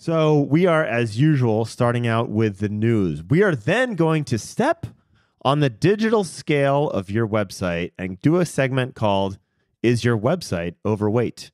So, we are, as usual, starting out with the news. We are then going to step on the digital scale of your website and do a segment called Is Your Website Overweight?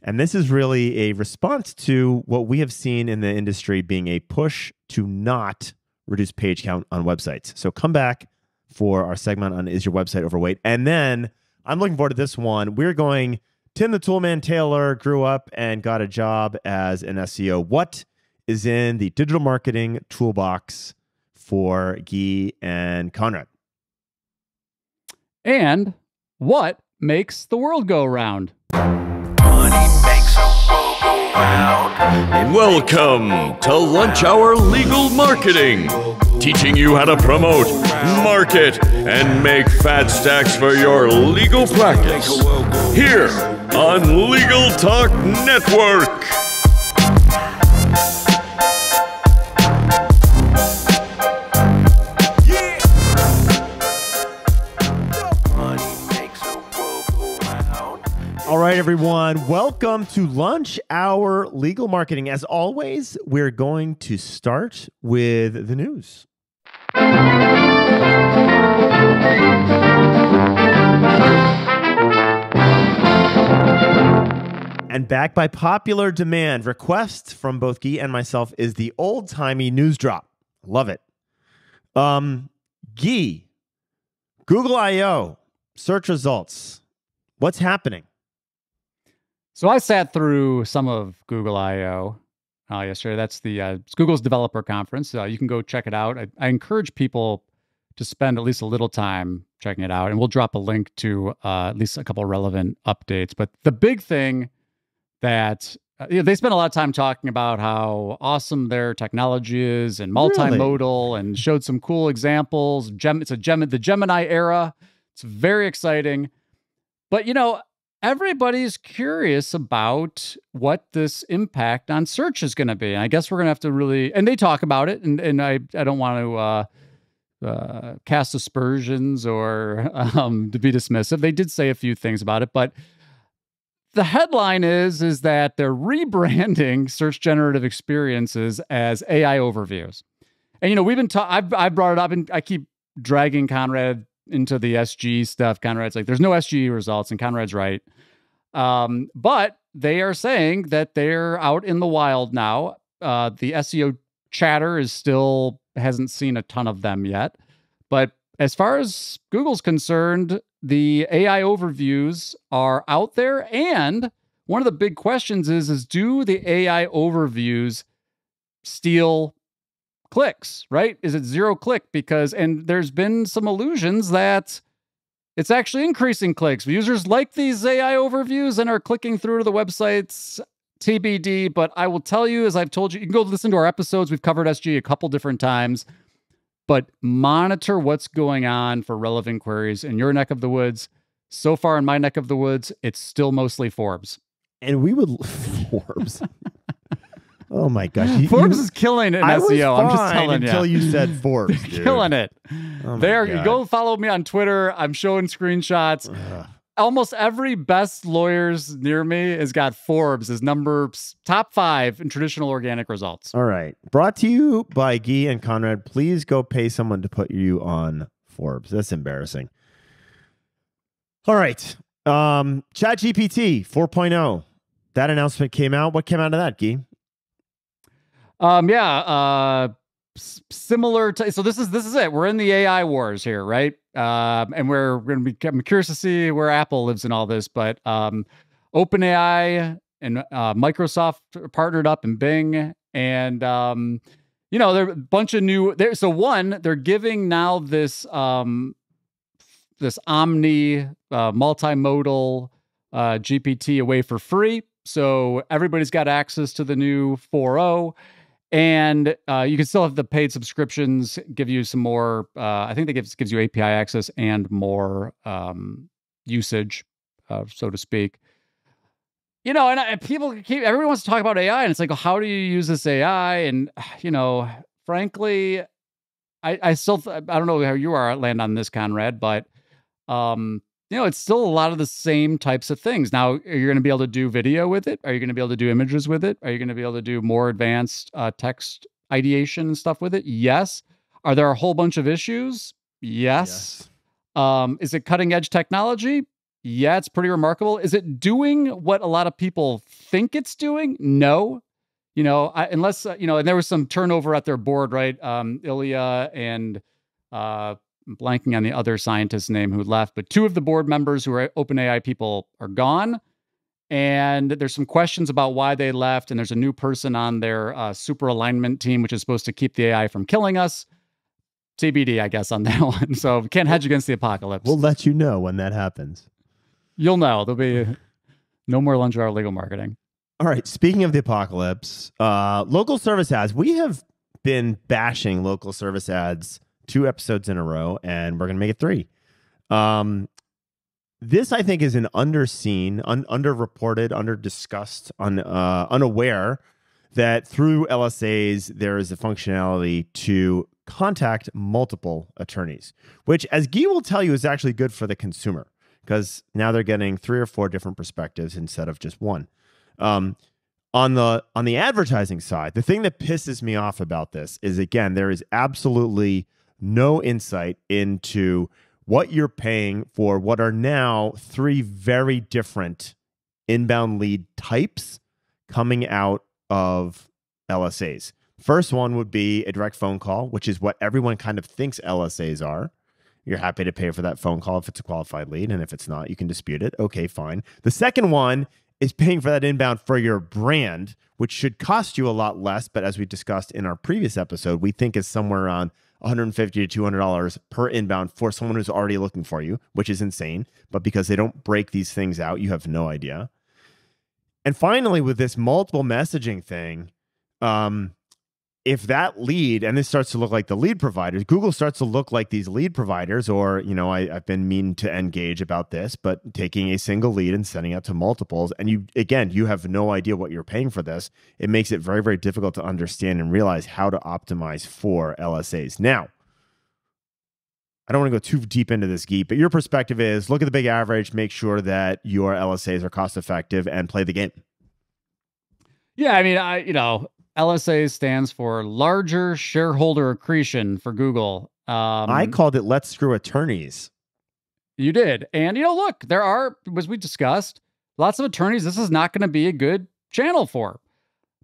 And this is really a response to what we have seen in the industry being a push to not reduce page count on websites. So, come back for our segment on Is Your Website Overweight? And then I'm looking forward to this one. We're going Tim the Toolman Taylor grew up and got a job as an SEO. What is in the digital marketing toolbox for Gyi and Conrad? And what makes the world go round? Welcome to Lunch Hour Legal Marketing, teaching you how to promote, market, and make fat stacks for your legal practice. Here on Legal Talk Network. All right, everyone. Welcome to Lunch Hour Legal Marketing. As always, we're going to start with the news. And back by popular demand, request from both Gyi and myself is the old timey news drop. Love it. Um, Gyi, Google I/O search results. What's happening? So I sat through some of Google I/O uh, yesterday. That's the uh, Google's developer conference. Uh, you can go check it out. I, I, encourage people to spend at least a little time checking it out, and we'll drop a link to uh, at least a couple relevant updates. But the big thing that uh, you know, they spent a lot of time talking about how awesome their technology is and multimodal, really? and showed some cool examples. Gem, it's a Gem, the Gemini era. It's very exciting. But you know, everybody's curious about what this impact on search is going to be. And I guess we're going to have to really, and they talk about it, and, and I, I don't want to uh, uh, cast aspersions or um, to be dismissive. They did say a few things about it, but the headline is is that they're rebranding search generative experiences as AI overviews. And you know, we've been ta- I've I've brought it up and I keep dragging Conrad into the SG stuff. Conrad's like, there's no SG results, and Conrad's right. Um, but they are saying that they're out in the wild now. Uh, the SEO chatter is still hasn't seen a ton of them yet. But as far as Google's concerned, the AI overviews are out there. And one of the big questions is, is do the AI overviews steal clicks, right? Is it zero click? Because, and there's been some illusions that it's actually increasing clicks. Users like these AI overviews and are clicking through to the websites. TBD, but I will tell you, as I've told you, you can go listen to our episodes. We've covered SG a couple different times, but monitor what's going on for relevant queries in your neck of the woods. So far in my neck of the woods, it's still mostly Forbes. And we would Forbes. Oh my gosh, you, Forbes you, is killing it in I SEO. I'm just telling you. Until you said Forbes, killing it. Oh there, God. go follow me on Twitter. I'm showing screenshots. Ugh. Almost every best lawyers near me has got Forbes as number top five in traditional organic results. All right, brought to you by Gyi and Conrad. Please go pay someone to put you on Forbes. That's embarrassing. All right, um, ChatGPT 4.0. That announcement came out. What came out of that, Gyi? Um, yeah, uh, similar to so this is this is it. We're in the AI wars here, right? Um, and we're going to be. I'm curious to see where Apple lives in all this, but um, OpenAI and uh, Microsoft partnered up and Bing, and um, you know, there are a bunch of new. There, so one, they're giving now this um, this Omni uh, multimodal uh, GPT away for free. So everybody's got access to the new 4.0 and uh, you can still have the paid subscriptions give you some more uh, i think that gives gives you api access and more um, usage uh, so to speak. You know and, and people keep everyone wants to talk about ai and it's like well, how do you use this ai and you know frankly i i still i don't know how you are at land on this conrad but um you know, it's still a lot of the same types of things. Now, are you going to be able to do video with it? Are you going to be able to do images with it? Are you going to be able to do more advanced uh, text ideation and stuff with it? Yes. Are there a whole bunch of issues? Yes. Um, is it cutting edge technology? Yeah, it's pretty remarkable. Is it doing what a lot of people think it's doing? No. You know, I, unless uh, you know, and there was some turnover at their board, right? Um, Ilya and uh, I'm blanking on the other scientist's name who left, but two of the board members who are OpenAI people are gone. And there's some questions about why they left. And there's a new person on their uh, super alignment team, which is supposed to keep the AI from killing us. TBD, I guess, on that one. So can't hedge against the apocalypse. We'll let you know when that happens. You'll know. There'll be no more lunch hour legal marketing. All right. Speaking of the apocalypse, uh, local service ads. We have been bashing local service ads two episodes in a row, and we're going to make it three. Um, this, I think, is an underseen, un- underreported, underdiscussed, un- uh, unaware that through LSAs there is a functionality to contact multiple attorneys, which, as Gyi will tell you, is actually good for the consumer because now they're getting three or four different perspectives instead of just one. Um, on the on the advertising side, the thing that pisses me off about this is again there is absolutely no insight into what you're paying for what are now three very different inbound lead types coming out of LSAs. First one would be a direct phone call, which is what everyone kind of thinks LSAs are. You're happy to pay for that phone call if it's a qualified lead. And if it's not, you can dispute it. Okay, fine. The second one is paying for that inbound for your brand, which should cost you a lot less. But as we discussed in our previous episode, we think is somewhere around 150 to 200 dollars per inbound for someone who's already looking for you, which is insane. But because they don't break these things out, you have no idea. And finally, with this multiple messaging thing, um, if that lead and this starts to look like the lead providers google starts to look like these lead providers or you know I, have been mean to engage about this but taking a single lead and sending it to multiples and you again you have no idea what you're paying for this it makes it very very difficult to understand and realize how to optimize for lsas now I don't want to go too deep into this geek, but your perspective is look at the big average, make sure that your LSAs are cost effective and play the game. Yeah, I mean, I you know, LSA stands for larger shareholder accretion for Google. Um, I called it let's screw attorneys. You did. And, you know, look, there are, as we discussed, lots of attorneys this is not going to be a good channel for.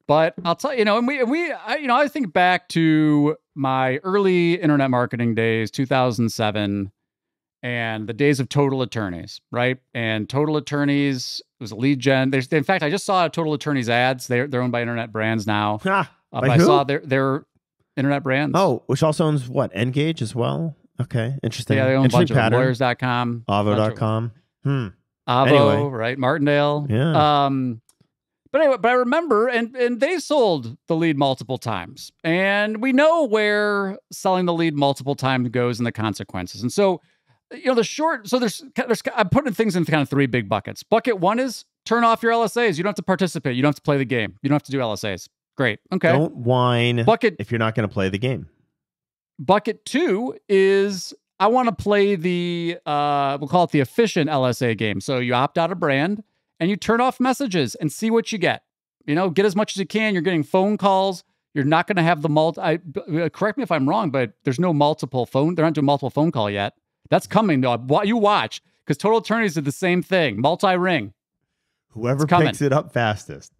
But I'll tell you, you know, and we, and we, I, you know, I think back to my early internet marketing days, 2007, and the days of total attorneys, right? And total attorneys was a lead gen. There's, in fact, I just saw total attorneys ads. They're they're owned by internet brands now. Ah, uh, I saw their their internet brands. Oh, which also owns what? Engage as well. Okay, interesting. Yeah, they own a bunch pattern. of lawyers.com. Avvo.com. Hmm. Avvo, anyway. right? Martindale. Yeah. Um, but anyway, but I remember, and and they sold the lead multiple times, and we know where selling the lead multiple times goes and the consequences. And so you know the short so there's there's i'm putting things into kind of three big buckets. Bucket one is turn off your lsas you don't have to participate. You don't have to play the game. You don't have to do lsas great. Okay. Don't whine bucket if you're not going to play the game. Bucket two is i want to play the uh we'll call it the efficient lsa game. So you opt out a brand and you turn off messages and see what you get. You know get as much as you can. You're getting phone calls. You're not going to have the multi I, uh, correct me if i'm wrong but there's no multiple phone they're not doing multiple phone call yet that's coming, though. You watch because Total Attorneys did the same thing. Multi ring. Whoever picks it up fastest.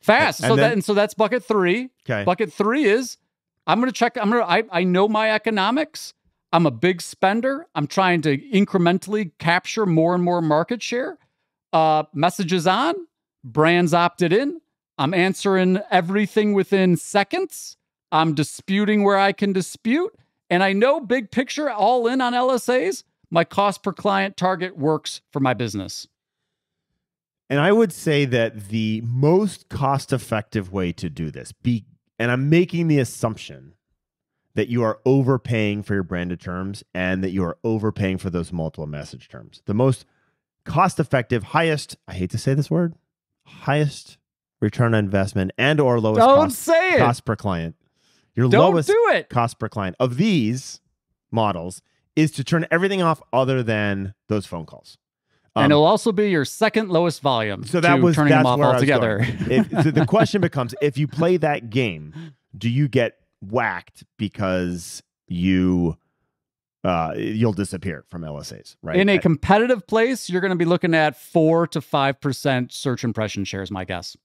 Fast. And, so then, that and so that's bucket three. Okay. Bucket three is I'm gonna check. I'm gonna. I I know my economics. I'm a big spender. I'm trying to incrementally capture more and more market share. Uh, messages on, brands opted in. I'm answering everything within seconds. I'm disputing where I can dispute. And I know big picture, all in on LSAs, my cost per client target works for my business. And I would say that the most cost effective way to do this, be, and I'm making the assumption that you are overpaying for your branded terms and that you are overpaying for those multiple message terms. The most cost effective, highest, I hate to say this word, highest return on investment and or lowest Don't cost, say it. cost per client your Don't lowest do it. cost per client of these models is to turn everything off other than those phone calls. Um, and it'll also be your second lowest volume. So that to was turning them off altogether. If, so the question becomes: If you play that game, do you get whacked because you uh, you'll disappear from LSAs? Right. In a Uh, competitive place, you're going to be looking at four to five percent search impression shares. My guess.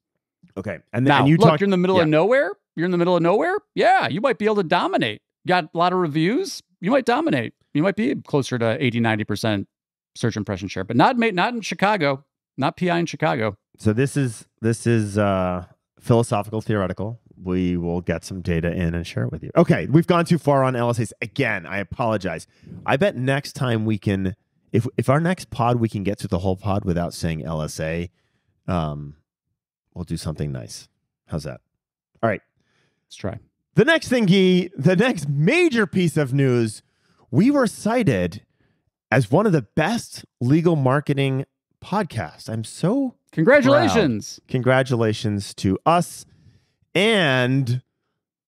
okay. And, Now, and you look, talk. you're in the middle yeah. of nowhere. You're in the middle of nowhere. Yeah, you might be able to dominate. Got a lot of reviews. You might dominate. You might be closer to 80, 90 percent search impression share, but not not in Chicago. Not PI in Chicago. So this is this is uh, philosophical theoretical. We will get some data in and share it with you. Okay, we've gone too far on LSAs again. I apologize. I bet next time we can, if if our next pod we can get to the whole pod without saying LSA, um, we'll do something nice. How's that? All right. Let's try. The next thing, Gyi, the next major piece of news, we were cited as one of the best legal marketing podcasts. I'm so Congratulations. congratulations to us and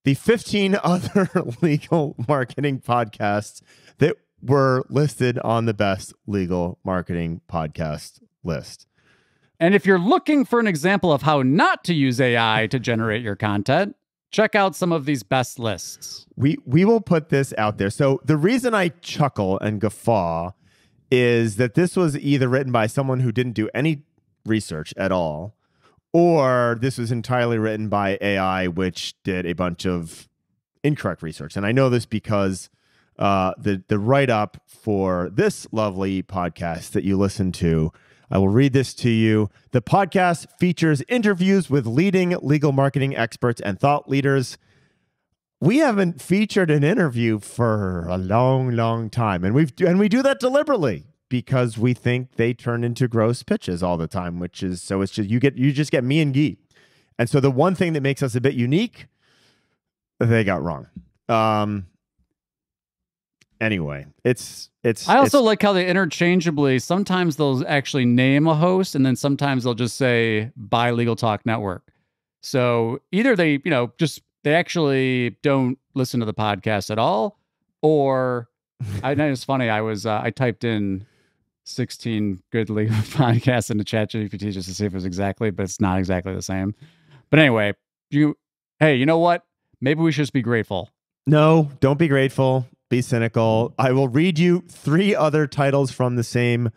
the 15 other legal marketing podcasts that were listed on the best legal marketing podcast list. And if you're looking for an example of how not to use AI to generate your content, check out some of these best lists. We we will put this out there. So the reason I chuckle and guffaw is that this was either written by someone who didn't do any research at all, or this was entirely written by AI, which did a bunch of incorrect research. And I know this because uh, the the write up for this lovely podcast that you listen to. I will read this to you. The podcast features interviews with leading legal marketing experts and thought leaders we haven't featured an interview for a long, long time, and we've and we do that deliberately because we think they turn into gross pitches all the time. Which is so it's just you get you just get me and Gyi, and so the one thing that makes us a bit unique, they got wrong. Um. Anyway, it's it's. I also it's- like how they interchangeably sometimes they'll actually name a host and then sometimes they'll just say by Legal Talk Network. So either they, you know, just they actually don't listen to the podcast at all, or I know it's funny. I was uh, I typed in 16 good legal podcasts into ChatGPT just to see if it was exactly, but it's not exactly the same. But anyway, you hey, you know what? Maybe we should just be grateful. No, don't be grateful. Be cynical. I will read you three other titles from the same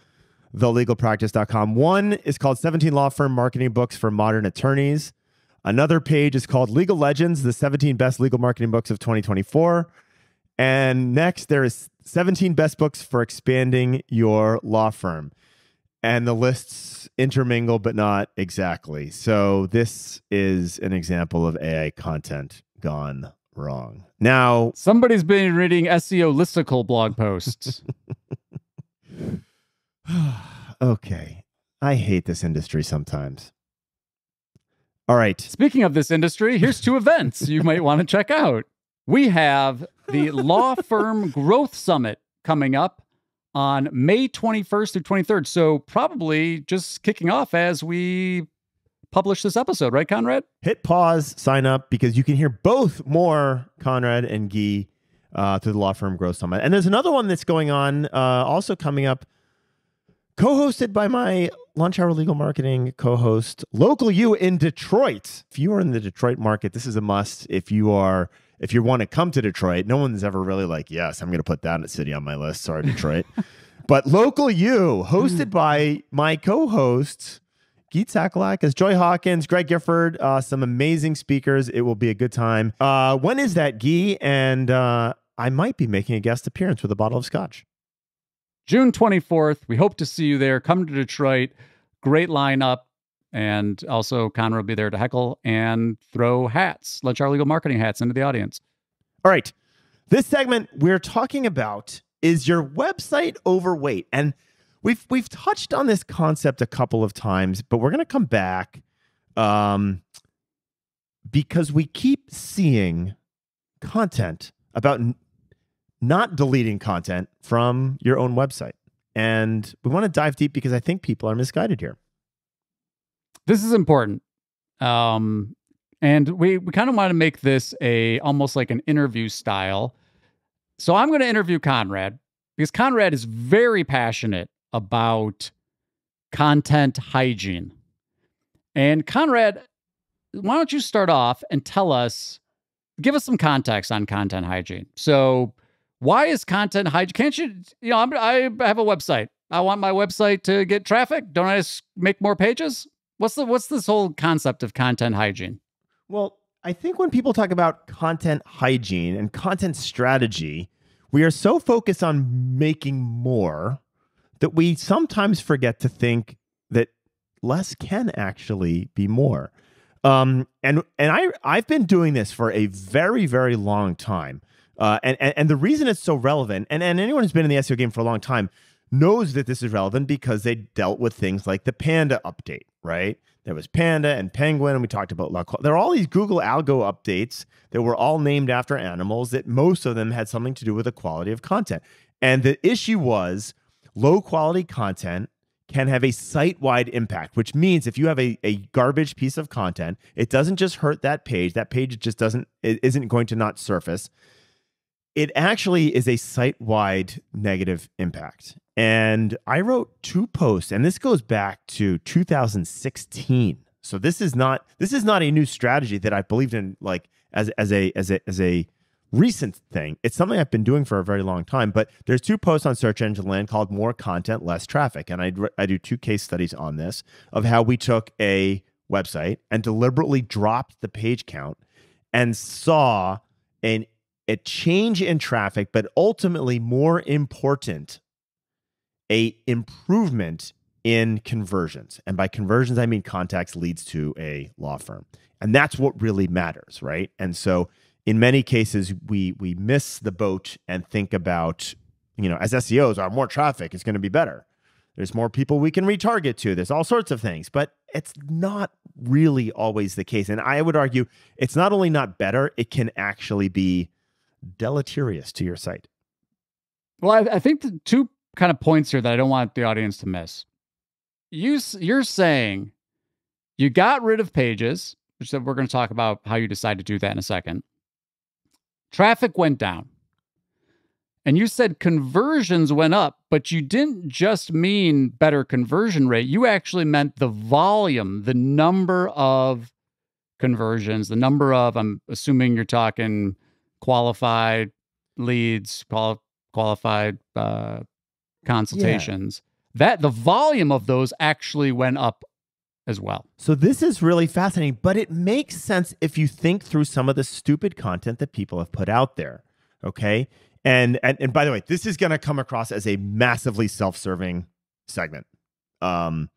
thelegalpractice.com. One is called 17 Law Firm Marketing Books for Modern Attorneys. Another page is called Legal Legends, the 17 Best Legal Marketing Books of 2024. And next, there is 17 Best Books for Expanding Your Law Firm. And the lists intermingle, but not exactly. So, this is an example of AI content gone wrong. Now, Somebody's been reading SEO listicle blog posts. okay. I hate this industry sometimes. All right. Speaking of this industry, here's two events you might want to check out. We have the Law Firm Growth Summit coming up on May 21st through 23rd. So, probably just kicking off as we publish this episode, right, Conrad? Hit pause, sign up because you can hear both more Conrad and Gyi uh, through the Law Firm Growth Summit. And there's another one that's going on, uh, also coming up, co hosted by my Lunch Hour Legal Marketing co host, LocalU in Detroit. If you are in the Detroit market, this is a must. If you are, if you want to come to Detroit, no one's ever really like, yes, I'm going to put that city on my list. Sorry, Detroit. but LocalU, hosted by my co hosts, Gyi Tsakalakis, Joy Hawkins, Greg Gifford, uh, some amazing speakers. It will be a good time. Uh, when is that, Gee? And uh, I might be making a guest appearance with a bottle of scotch. June 24th. We hope to see you there. Come to Detroit. Great lineup. And also, Conrad will be there to heckle and throw hats, Lunch Hour Legal Marketing hats into the audience. All right. This segment we're talking about is your website overweight? And we've we've touched on this concept a couple of times, but we're going to come back um, because we keep seeing content about n- not deleting content from your own website. And we want to dive deep because I think people are misguided here. This is important. Um, and we, we kind of want to make this a almost like an interview style. So I'm going to interview Conrad because Conrad is very passionate about content hygiene. And Conrad, why don't you start off and tell us, give us some context on content hygiene. So, why is content hygiene? Can't you, you know, I'm, I have a website. I want my website to get traffic. Don't I just make more pages? What's the what's this whole concept of content hygiene? Well, I think when people talk about content hygiene and content strategy, we are so focused on making more that we sometimes forget to think that less can actually be more. Um, and and I I've been doing this for a very very long time, uh, and, and and the reason it's so relevant, and and anyone who's been in the SEO game for a long time knows that this is relevant because they dealt with things like the Panda update, right? There was Panda and Penguin, and we talked about There are all these Google algo updates that were all named after animals that most of them had something to do with the quality of content. And the issue was low quality content can have a site wide impact, which means if you have a, a garbage piece of content, it doesn't just hurt that page. That page just doesn't, it isn't going to not surface. It actually is a site wide negative impact. And I wrote two posts, and this goes back to 2016. So this is not this is not a new strategy that I believed in like as as a as a as a recent thing. It's something I've been doing for a very long time, but there's two posts on Search Engine Land called More Content, Less Traffic. And I, I do two case studies on this of how we took a website and deliberately dropped the page count and saw an, a change in traffic, but ultimately more important, a improvement in conversions. And by conversions, I mean contacts leads to a law firm. And that's what really matters, right? And so in many cases we we miss the boat and think about you know as SEOs our oh, more traffic is going to be better. There's more people we can retarget to. There's all sorts of things, but it's not really always the case. And I would argue it's not only not better, it can actually be deleterious to your site. Well, I, I think the two kind of points here that I don't want the audience to miss. You you're saying you got rid of pages, which that we're going to talk about how you decide to do that in a second. Traffic went down. And you said conversions went up, but you didn't just mean better conversion rate. You actually meant the volume, the number of conversions, the number of, I'm assuming you're talking qualified leads, quali- qualified uh, consultations. Yeah. That the volume of those actually went up as well. So this is really fascinating, but it makes sense if you think through some of the stupid content that people have put out there. Okay. And and, and by the way, this is gonna come across as a massively self-serving segment. Um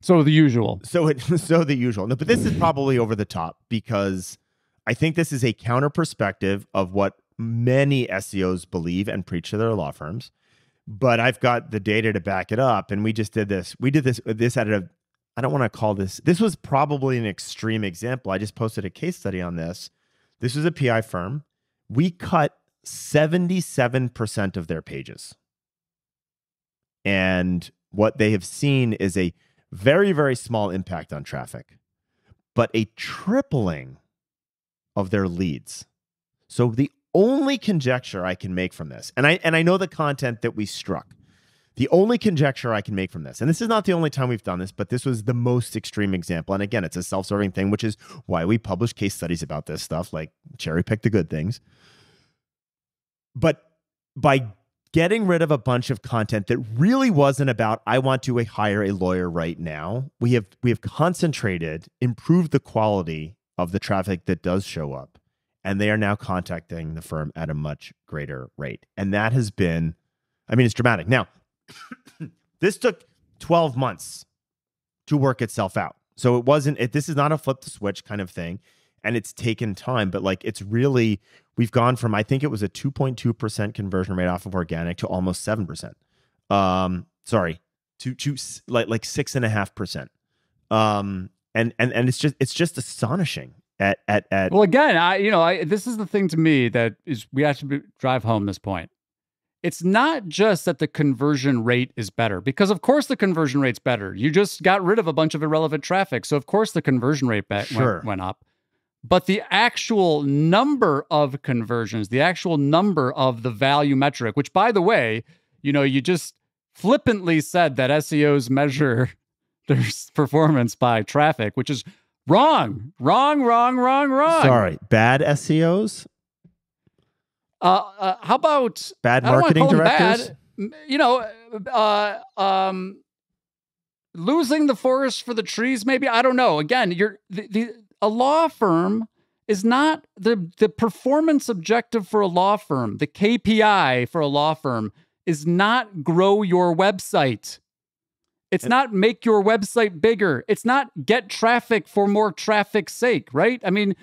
so the usual. So it so the usual. No, but this is probably over the top because I think this is a counter perspective of what many SEOs believe and preach to their law firms. But I've got the data to back it up. And we just did this. We did this this at a I don't want to call this, this was probably an extreme example. I just posted a case study on this. This was a PI firm. We cut 77% of their pages. And what they have seen is a very, very small impact on traffic, but a tripling of their leads. So the only conjecture I can make from this, and I and I know the content that we struck. The only conjecture I can make from this, and this is not the only time we've done this, but this was the most extreme example. And again, it's a self serving thing, which is why we publish case studies about this stuff, like cherry pick the good things. But by getting rid of a bunch of content that really wasn't about I want to hire a lawyer right now, we have we have concentrated, improved the quality of the traffic that does show up, and they are now contacting the firm at a much greater rate. And that has been I mean, it's dramatic. Now, this took 12 months to work itself out. So it wasn't, it, this is not a flip the switch kind of thing. And it's taken time, but like it's really, we've gone from, I think it was a 2.2% conversion rate off of organic to almost 7%. Um, sorry, to, to like, like six and a half percent. Um, and, and, and it's just, it's just astonishing at, at, at, well, again, I, you know, I, this is the thing to me that is, we be, drive home this point it's not just that the conversion rate is better, because of course the conversion rate's better. You just got rid of a bunch of irrelevant traffic. So of course the conversion rate be- sure. went, went up. But the actual number of conversions, the actual number of the value metric, which by the way, you know, you just flippantly said that SEOs measure their performance by traffic, which is wrong, wrong, wrong, wrong, wrong. Sorry, bad SEOs, Uh, uh, how about bad I don't wanna marketing directors. bad. You know, uh, um, losing the forest for the trees. Maybe I don't know. Again, you're the, the a law firm is not the the performance objective for a law firm. The KPI for a law firm is not grow your website. It's And- not make your website bigger. It's not get traffic for more traffic's sake, right? I mean,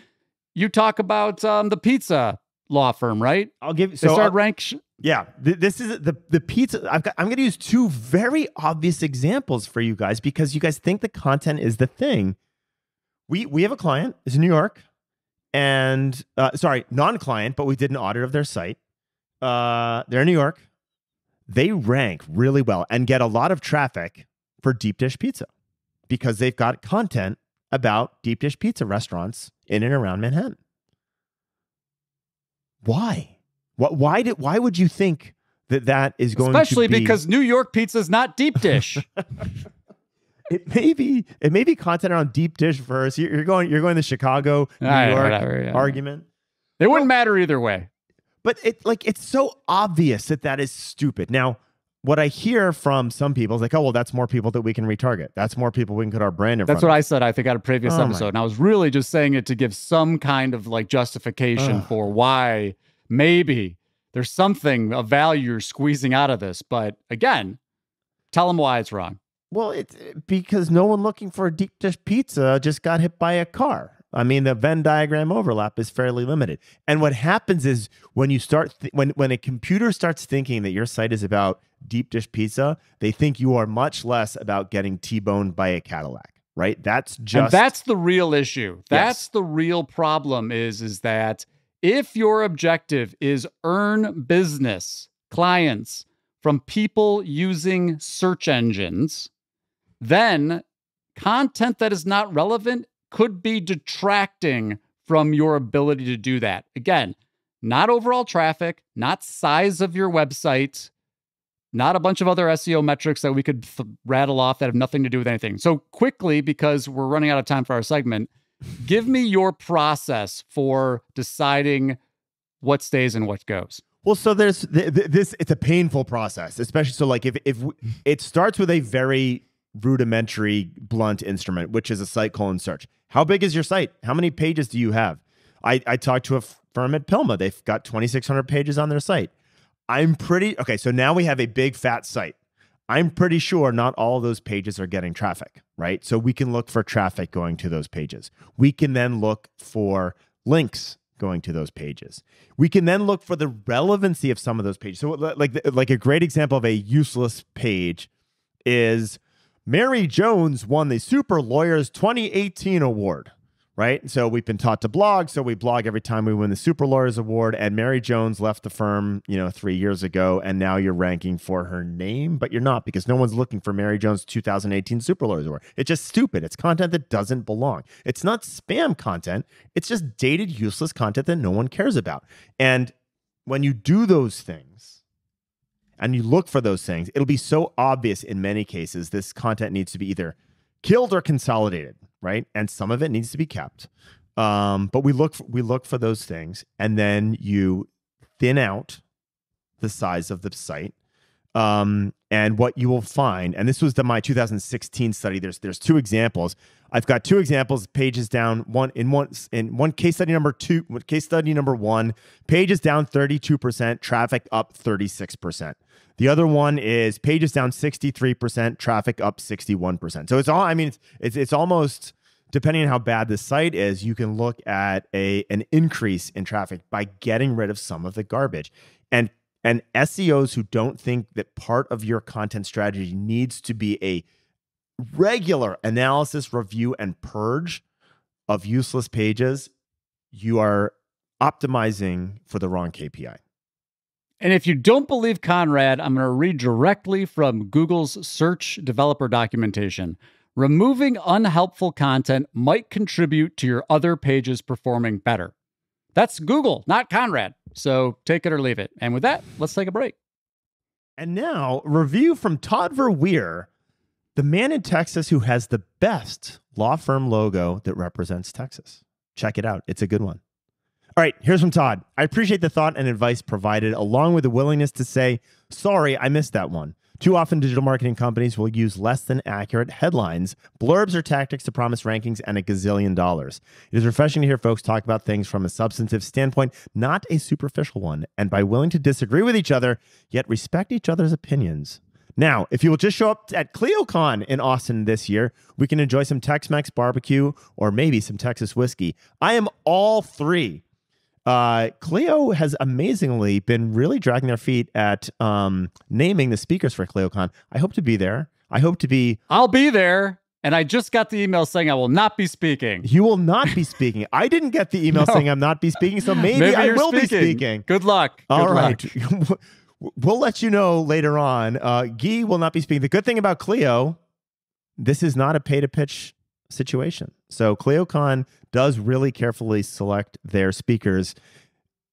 you talk about um, the pizza law firm, right? I'll give They so start I'll- rank. Sh- Yeah, th- this is the the pizza. I've got, I'm going to use two very obvious examples for you guys because you guys think the content is the thing. We we have a client. It's in New York, and uh, sorry, non-client, but we did an audit of their site. Uh, they're in New York. They rank really well and get a lot of traffic for deep dish pizza because they've got content about deep dish pizza restaurants in and around Manhattan. Why? What? Why did? Why would you think that that is going Especially to be? because New York pizza is not deep dish. it may be it may be content on deep dish first. You're you're going you're going the Chicago New ah, right, York whatever, yeah. argument, it wouldn't matter either way. but it like it's so obvious that that is stupid. Now, what I hear from some people is like, oh well, that's more people that we can retarget. That's more people we can put our brand in That's what of. I said, I think, on a previous Oh episode. And I was really just saying it to give some kind of like justification Ugh. for why maybe there's something of value you're squeezing out of this. But again, tell them why it's wrong. Well, it's because no one looking for a deep dish pizza just got hit by a car. I mean, the Venn diagram overlap is fairly limited. And what happens is when you start th- when when a computer starts thinking that your site is about deep dish pizza, they think you are much less about getting T-boned by a Cadillac, right? That's just and that's the real issue. That's Yes. the real problem is is that if your objective is earn business clients from people using search engines, then content that is not relevant could be detracting from your ability to do that. Again, not overall traffic, not size of your website, not a bunch of other SEO metrics that we could th- rattle off that have nothing to do with anything. So, quickly, because we're running out of time for our segment, give me your process for deciding what stays and what goes. Well, so there's th- th- this. It's a painful process, especially so. Like if if it starts with a very rudimentary, blunt instrument, which is a site colon search. How big is your site? How many pages do you have? I I talked to a firm at PILMMA. They've got 2,600 pages on their site. I'm pretty okay. So now we have a big fat site. I'm pretty sure not all those pages are getting traffic, right? So we can look for traffic going to those pages. We can then look for links going to those pages. We can then look for the relevancy of some of those pages. So like like a great example of a useless page is Mary Jones won the Super Lawyers 2018 award, right? So we've been taught to blog, so we blog every time we win the Super Lawyers award and Mary Jones left the firm, you know, 3 years ago and now you're ranking for her name, but you're not because no one's looking for Mary Jones 2018 Super Lawyers award. It's just stupid. It's content that doesn't belong. It's not spam content. It's just dated useless content that no one cares about. And when you do those things, and you look for those things, it'll be so obvious in many cases this content needs to be either killed or consolidated, right? And some of it needs to be kept. Um, but we look for, we look for those things, and then you thin out the size of the site. Um, and what you will find, and this was the my 2016 study. There's there's two examples. I've got two examples, pages down. One in one in one case study number two, case study number one, pages down 32%, traffic up 36%. The other one is pages down 63%, traffic up 61%. So it's all, I mean, it's it's, it's almost depending on how bad the site is, you can look at a an increase in traffic by getting rid of some of the garbage. And and SEOs who don't think that part of your content strategy needs to be a regular analysis, review, and purge of useless pages, you are optimizing for the wrong KPI. And if you don't believe Conrad, I'm going to read directly from Google's search developer documentation. Removing unhelpful content might contribute to your other pages performing better. That's Google, not Conrad. So take it or leave it. And with that, let's take a break. And now, review from Todd Verweer, the man in Texas who has the best law firm logo that represents Texas. Check it out. It's a good one. All right, here's from Todd. I appreciate the thought and advice provided, along with the willingness to say, sorry, I missed that one. Too often, digital marketing companies will use less than accurate headlines, blurbs, or tactics to promise rankings and a gazillion dollars. It is refreshing to hear folks talk about things from a substantive standpoint, not a superficial one, and by willing to disagree with each other, yet respect each other's opinions. Now, if you will just show up at ClioCon in Austin this year, we can enjoy some Tex Mex barbecue or maybe some Texas whiskey. I am all three. Uh, Clio has amazingly been really dragging their feet at um, naming the speakers for ClioCon. I hope to be there. I hope to be. I'll be there. And I just got the email saying I will not be speaking. You will not be speaking. I didn't get the email no. saying I'm not be speaking, so maybe, maybe I will speaking. be speaking. Good luck. All Good right. Luck. we'll let you know later on. Uh, Gyi will not be speaking. The good thing about Clio, this is not a pay to pitch situation. So ClioCon does really carefully select their speakers,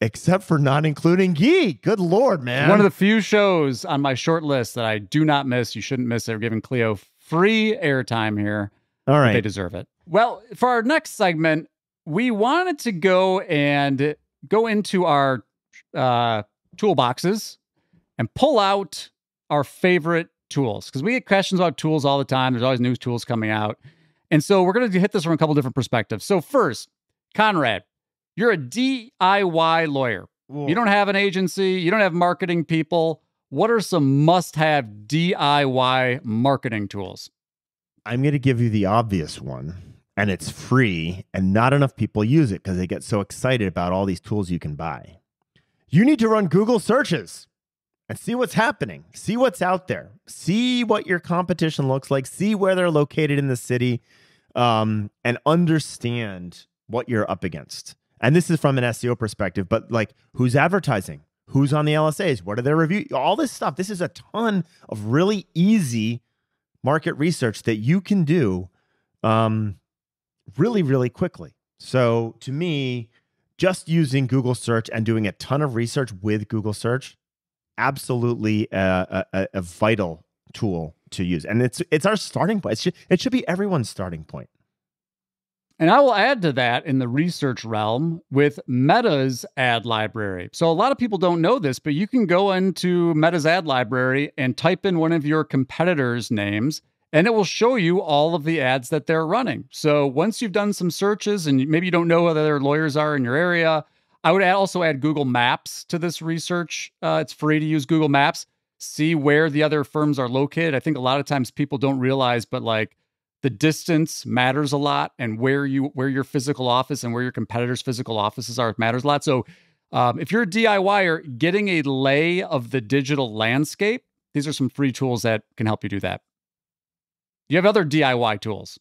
except for not including Gyi. Good Lord, man. One of the few shows on my short list that I do not miss. You shouldn't miss it. We're giving Clio free airtime here. All right. They deserve it. Well, for our next segment, we wanted to go and go into our uh, toolboxes and pull out our favorite tools because we get questions about tools all the time. There's always new tools coming out. And so we're going to hit this from a couple different perspectives. So, first, Conrad, you're a DIY lawyer. Whoa. You don't have an agency, you don't have marketing people. What are some must have DIY marketing tools? I'm going to give you the obvious one, and it's free, and not enough people use it because they get so excited about all these tools you can buy. You need to run Google searches and see what's happening. See what's out there. See what your competition looks like. See where they're located in the city um, and understand what you're up against. And this is from an SEO perspective, but like who's advertising? Who's on the LSAs? What are their review? All this stuff. This is a ton of really easy market research that you can do um, really, really quickly. So to me, just using Google search and doing a ton of research with Google search, absolutely a, a, a vital tool to use. And it's it's our starting point. It should, it should be everyone's starting point. And I will add to that in the research realm with Meta's ad library. So a lot of people don't know this, but you can go into Meta's ad library and type in one of your competitors' names and it will show you all of the ads that they're running. So once you've done some searches and maybe you don't know whether other lawyers are in your area, I would also add Google Maps to this research. Uh, it's free to use Google Maps see where the other firms are located. I think a lot of times people don't realize, but like the distance matters a lot, and where you where your physical office and where your competitors' physical offices are matters a lot. So um, if you're a DIYer, getting a lay of the digital landscape, these are some free tools that can help you do that. You have other DIY tools.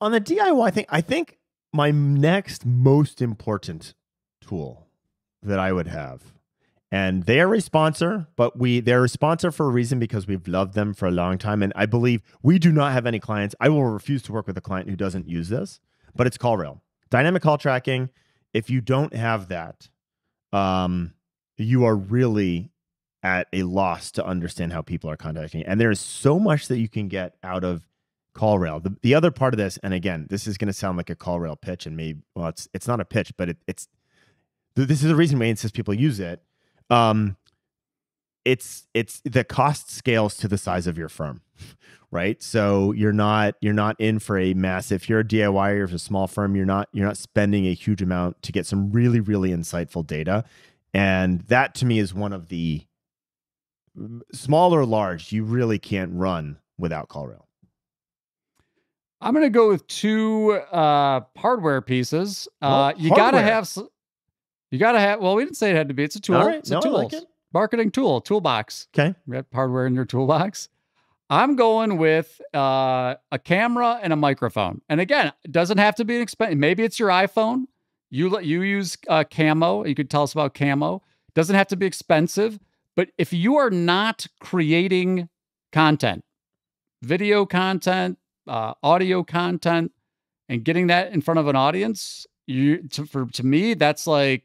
On the DIY thing, I think my next most important tool that I would have and they are a sponsor, but we they're a sponsor for a reason because we've loved them for a long time. And I believe we do not have any clients. I will refuse to work with a client who doesn't use this, but it's CallRail. Dynamic call tracking. If you don't have that, um, you are really at a loss to understand how people are contacting. And there is so much that you can get out of CallRail. The, the other part of this, and again, this is going to sound like a CallRail pitch, and maybe well, it's it's not a pitch, but it, it's this is the reason we insist people use it. Um, it's it's the cost scales to the size of your firm right? So you're not you're not in for a massive if you're a diy or if a small firm you're not you're not spending a huge amount to get some really really insightful data. And that to me is one of the small or large you really can't run without callrail. I'm going to go with two uh, hardware pieces. Uh, you got to have you got to have, well, we didn't say it had to be. It's a tool. It's a no, tool. Like Marketing tool, toolbox. Okay. You have hardware in your toolbox. I'm going with uh, a camera and a microphone. And again, it doesn't have to be an expensive. Maybe it's your iPhone. You you use uh, Camo. You could tell us about Camo. It Doesn't have to be expensive. But if you are not creating content, video content, uh, audio content, and getting that in front of an audience, you to, for to me that's like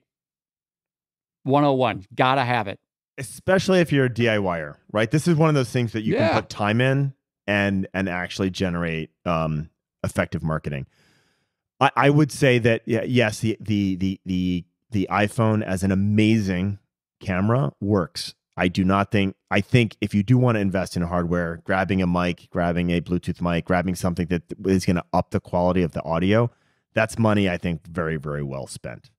101. Gotta have it. especially if you're a DIYer, right? This is one of those things that you Yeah. can put time in and and actually generate um, effective marketing. I, I would say that yeah, yes, the the the the the iPhone as an amazing camera works. I do not think I think if you do want to invest in hardware, grabbing a mic, grabbing a Bluetooth mic, grabbing something that is going to up the quality of the audio, that's money I think very very well spent.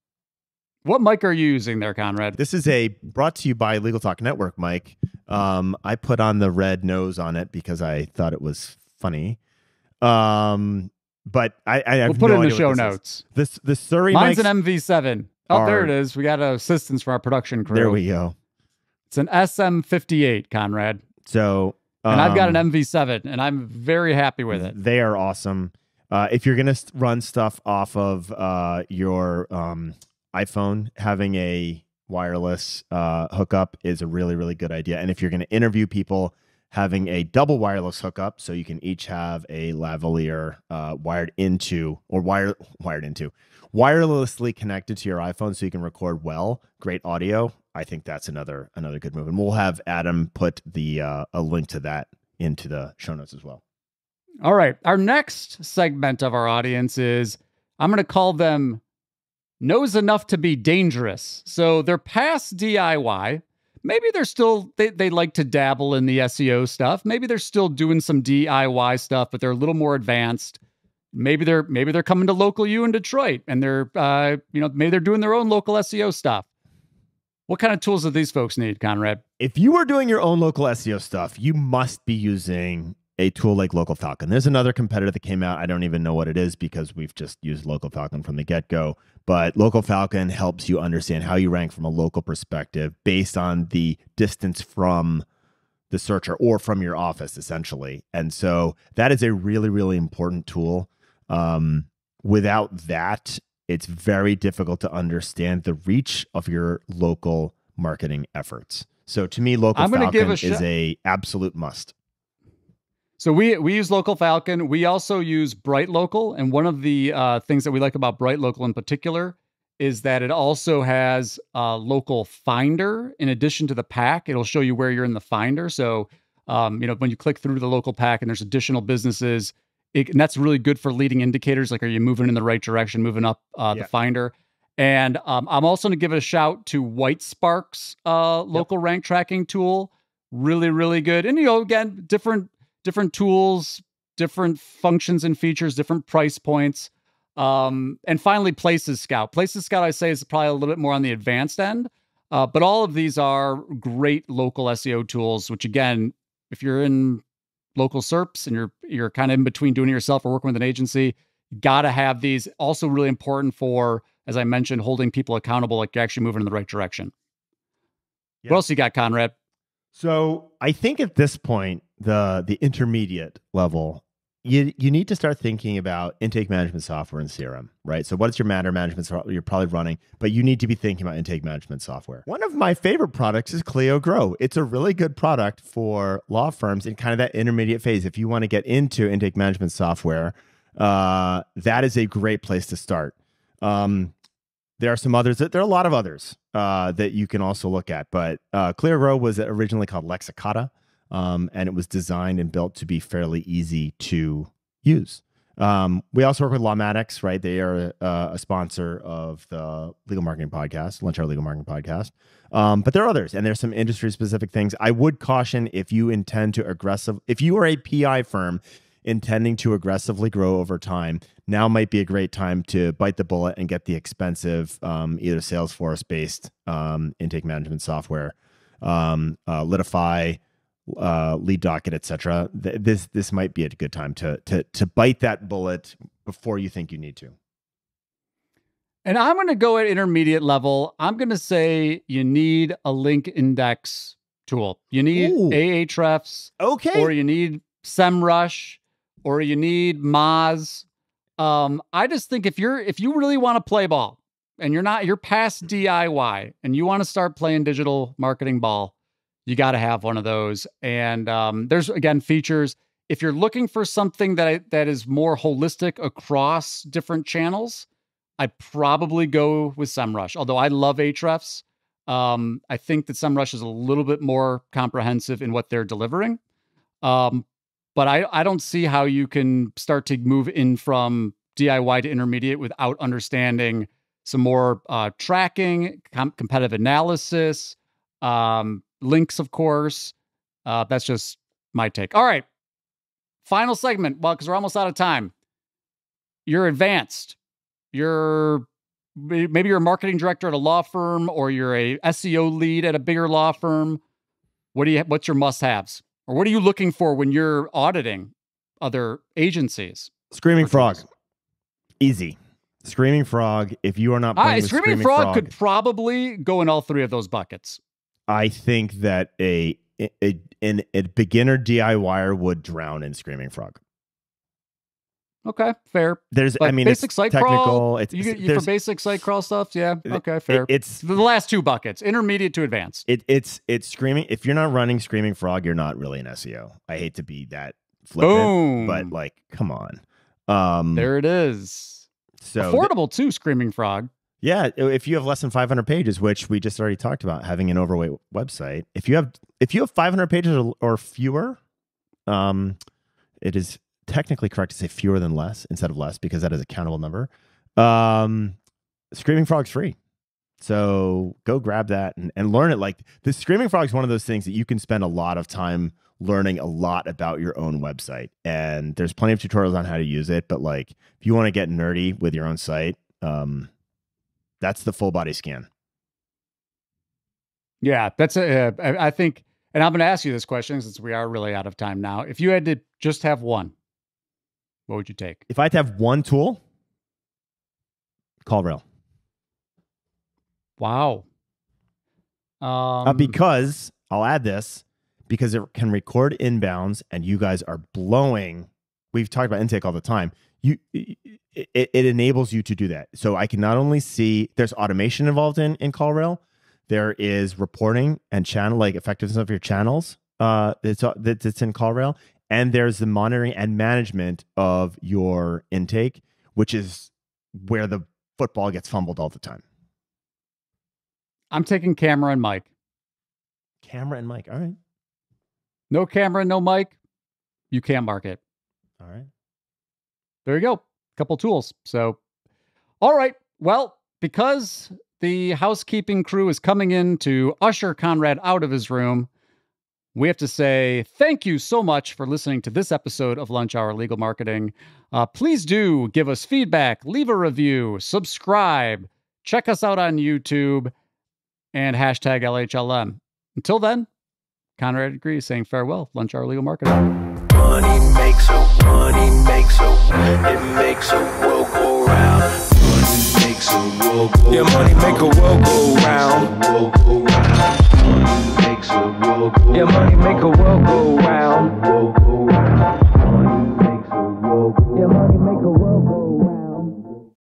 What mic are you using there, Conrad? This is a brought to you by Legal Talk Network, Mike. Um, I put on the red nose on it because I thought it was funny. Um, but I, I We'll put no it in the show this is. notes. This the Surrey Mine's an MV7. Oh, there it is. We got assistance from our production crew. There we go. It's an SM58, Conrad. So And I've got um, an MV7, and I'm very happy with it. They are awesome. Uh, if you're gonna run stuff off of uh, your um, iPhone, having a wireless uh, hookup is a really really good idea. And if you're gonna interview people, having a double wireless hookup, so you can each have a lavalier uh, wired into or wire wired into wirelessly connected to your iPhone, so you can record well, great audio. I think that's another another good move, and we'll have Adam put the uh, a link to that into the show notes as well. All right. Our next segment of our audience is I'm going to call them knows enough to be dangerous. So they're past DIY. Maybe they're still, they, they like to dabble in the SEO stuff. Maybe they're still doing some DIY stuff, but they're a little more advanced. Maybe they're maybe they're coming to LocalU in Detroit and they're uh, you know maybe they're doing their own local SEO stuff. What kind of tools do these folks need, Conrad? if you are doing your own local SEO stuff, you must be using a tool like Local Falcon. There's another competitor that came out. I don't even know what it is because we've just used Local Falcon from the get go. But Local Falcon helps you understand how you rank from a local perspective based on the distance from the searcher or from your office, essentially. And so that is a really, really important tool. Um, without that, it's very difficult to understand the reach of your local marketing efforts. So to me, local Falcon give a is a absolute must. So we we use Local Falcon. We also use BrightLocal, and one of the uh, things that we like about BrightLocal in particular is that it also has a local finder in addition to the pack. It'll show you where you're in the finder. So um, you know when you click through the local pack and there's additional businesses, it, and that's really good for leading indicators. Like, are you moving in the right direction, moving up uh, Yeah. the finder? And um, I'm also going to give a shout to Whitespark's uh, local rank tracking tool. Really, really good. And you know, again, different different tools, different functions and features, different price points. Um, and finally, Places Scout. Places Scout, I say, is probably a little bit more on the advanced end. Uh, but all of these are great local SEO tools, which again, if you're in local SERPs and you're you're kind of in between doing it yourself or working with an agency, gotta have these. Also, really important for, as I mentioned, holding people accountable, like you're actually moving in the right direction. Yeah. What else you got, Conrad? So I think at this point, the the intermediate level, you you need to start thinking about intake management software and CRM, right? So what's your matter management software you're probably running, but you need to be thinking about intake management software. One of my favorite products is Clio Grow. It's a really good product for law firms in kind of that intermediate phase. If you want to get into intake management software, uh, that is a great place to start. Um, there are some others. There are a lot of others uh, that you can also look at, but uh, Clio Grow was originally called Lexicata, um, and it was designed and built to be fairly easy to use. Um, we also work with Lawmatics, right? They are uh, a sponsor of the Legal Marketing Podcast, Lunch Hour Legal Marketing Podcast. Um, but there are others, and there's some industry specific things. I would caution if you intend to aggressive, if you are a PI firm intending to aggressively grow over time, now might be a great time to bite the bullet and get the expensive, um, either Salesforce based um, intake management software, um, uh, Litify, uh, Lead Docket, etc. Th- this this might be a good time to to to bite that bullet before you think you need to. And I'm going to go at intermediate level. I'm going to say you need a link index tool. You need Ooh. Ahrefs, Okay. or you need SEMrush, or you need Moz. Um, I just think if you're if you really want to play ball and you're not you're past DIY and you want to start playing digital marketing ball, you got to have one of those. And um, there's again features. If you're looking for something that that is more holistic across different channels, I probably go with SEMrush. Although I love Ahrefs, Um, I think that SEMrush is a little bit more comprehensive in what they're delivering. Um, but I, I don't see how you can start to move in from DIY to intermediate without understanding some more uh, tracking, com- competitive analysis, um, links, of course. Uh, that's just my take. All right. Final segment. Well, because we're almost out of time. You're advanced. You're maybe you're a marketing director at a law firm or you're a SEO lead at a bigger law firm. What do you what's your must-haves? Or what are you looking for when you're auditing other agencies? Screaming Frog. Easy. Screaming Frog. If you are not playing Screaming, Screaming Frog, Frog, could probably go in all three of those buckets. I think that a, a, an, a beginner DIYer would drown in Screaming Frog. Okay, fair. There's, I mean, basic it's site technical. crawl. It's, you, you, for basic site crawl stuff, yeah. it- Okay, it- fair. it's the last two buckets, intermediate to advanced. it, it's it's screaming. If you're not running Screaming Frog, you're not really an SEO. I hate to be that flippant, Boom. but like, come on. Um, there it is. so Affordable too, Screaming Frog. Yeah, if you have less than 500 pages, which we just already talked about, having an overweight website. If you have if you have 500 pages or, or fewer, um, it is technically correct to say fewer than less instead of less because that is a countable number. Um, Screaming Frog's free, so go grab that and, and learn it. Like the Screaming Frog is one of those things that you can spend a lot of time learning a lot about your own website, and there's plenty of tutorials on how to use it. But like, if you want to get nerdy with your own site, um, that's the full body scan. Yeah, that's a. Uh, I think, and I'm going to ask you this question since we are really out of time now. If you had to just have one, what would you take? If I had to have one tool, CallRail. Wow. Um, Uh, because I'll add this because it can record inbounds and you guys are blowing. We've talked about intake all the time. You it, it enables you to do that. So I can not only see there's automation involved in in CallRail, there is reporting and channel like effectiveness of your channels. Uh, it's that's it's in CallRail, and there's the monitoring and management of your intake, which is where the football gets fumbled all the time. I'm taking camera and mic. Camera and mic. All right. No camera, no mic. You can't mark it. All right. There you go. A couple tools. So, all right. Well, because the housekeeping crew is coming in to usher Conrad out of his room, we have to say thank you so much for listening to this episode of Lunch Hour Legal Marketing. Uh, please do give us feedback, leave a review, subscribe, check us out on YouTube, and hashtag LHLM. Until then, Conrad agrees saying farewell. Lunch Hour Legal Marketing. Money makes a money makes a it makes a world go round. Money makes a world go yeah, money make a world go round. Yeah, money make a world go round.